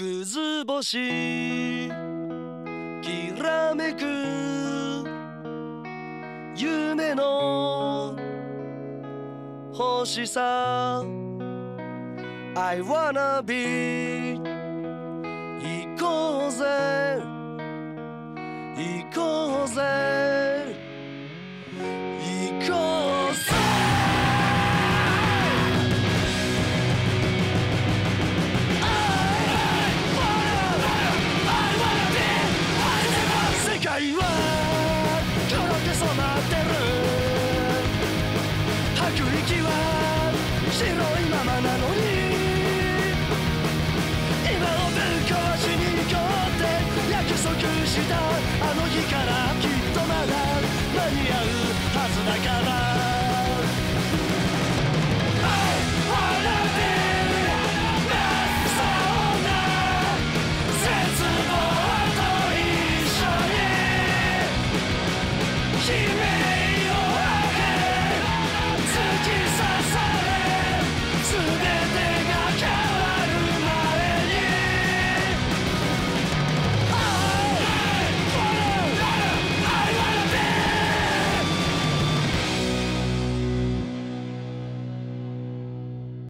くず星。きらめく。夢の。星さ。I wanna be 行こうぜ。行こうぜ。く息は白いままなのに今をぶっ壊しに行こうって約束したあの日から君